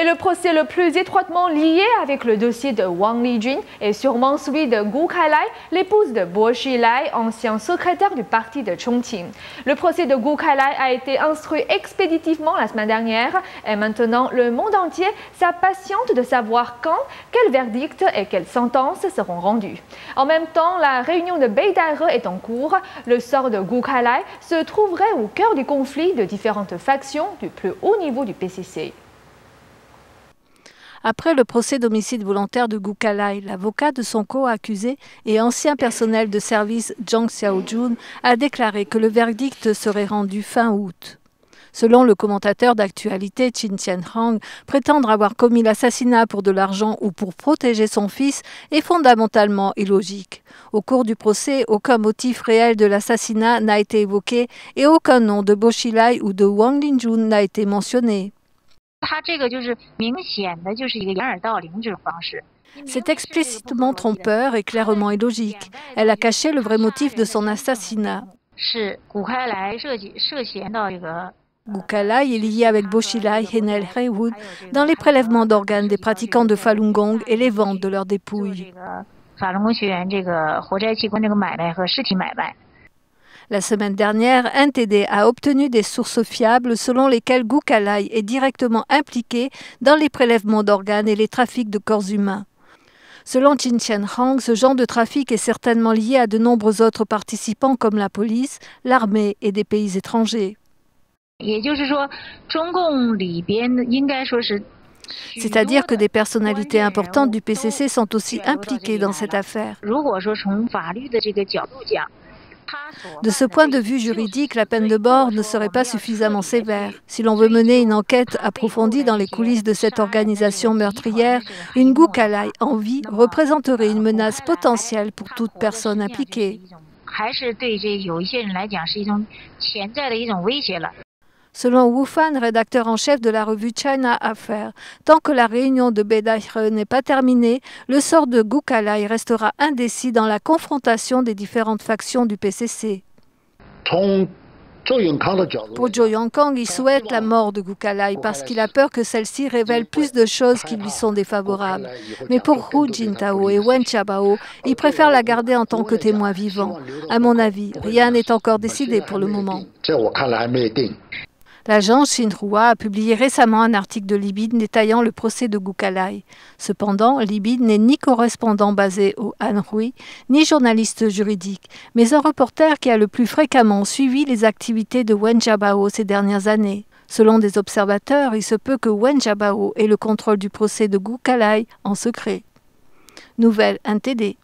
Et le procès le plus étroitement lié avec le dossier de Wang Lijun est sûrement celui de Gu Kailai, l'épouse de Bo Xilai, ancien secrétaire du parti de Chongqing. Le procès de Gu Kailai a été instruit expéditivement la semaine dernière et maintenant le monde entier s'impatiente de savoir quand, quel verdict et quelles sentences seront rendues. En même temps, la réunion de Beidaire est en cours. Le sort de Gu Kailai se trouverait au cœur du conflit de différentes factions du plus haut niveau du PCC. Après le procès d'homicide volontaire de Gu Kalai, l'avocat de son co-accusé et ancien personnel de service Zhang Xiaojun a déclaré que le verdict serait rendu fin août. Selon le commentateur d'actualité Qin Tianhang, prétendre avoir commis l'assassinat pour de l'argent ou pour protéger son fils est fondamentalement illogique. Au cours du procès, aucun motif réel de l'assassinat n'a été évoqué et aucun nom de Bo Xilai ou de Wang Linjun n'a été mentionné. C'est explicitement trompeur et clairement illogique. Elle a caché le vrai motif de son assassinat. Gukalai est lié avec Boshilai et Nel Heywood dans les prélèvements d'organes des pratiquants de Falun Gong et les ventes de leurs dépouilles. La semaine dernière, NTD a obtenu des sources fiables selon lesquelles Gukalai est directement impliqué dans les prélèvements d'organes et les trafics de corps humains. Selon Chin Chen Hang, ce genre de trafic est certainement lié à de nombreux autres participants comme la police, l'armée et des pays étrangers. C'est-à-dire que des personnalités importantes du PCC sont aussi impliquées dans cette affaire. De ce point de vue juridique, la peine de mort ne serait pas suffisamment sévère. Si l'on veut mener une enquête approfondie dans les coulisses de cette organisation meurtrière, une Goukalai en vie représenterait une menace potentielle pour toute personne impliquée. Selon Wu Fan, rédacteur en chef de la revue China Affair, tant que la réunion de Bedaïre n'est pas terminée, le sort de Gukalai restera indécis dans la confrontation des différentes factions du PCC. Pour Zhou Yongkang, il souhaite la mort de Gukalai parce qu'il a peur que celle-ci révèle plus de choses qui lui sont défavorables. Mais pour Hu Jintao et Wen Chabao, il préfère la garder en tant que témoin vivant. À mon avis, rien n'est encore décidé pour le moment. L'agence Xinhua a publié récemment un article de Libid détaillant le procès de Gukalai. Cependant, Libid n'est ni correspondant basé au Anhui, ni journaliste juridique, mais un reporter qui a le plus fréquemment suivi les activités de Wen Jiabao ces dernières années. Selon des observateurs, il se peut que Wen Jiabao ait le contrôle du procès de Gukalai en secret. Nouvelle NTD.